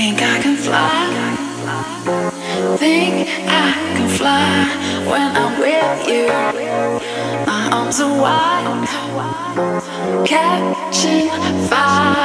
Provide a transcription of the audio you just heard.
Think I can fly. Think I can fly when I'm with you. My arms are wide, catching fire.